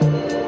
Bye.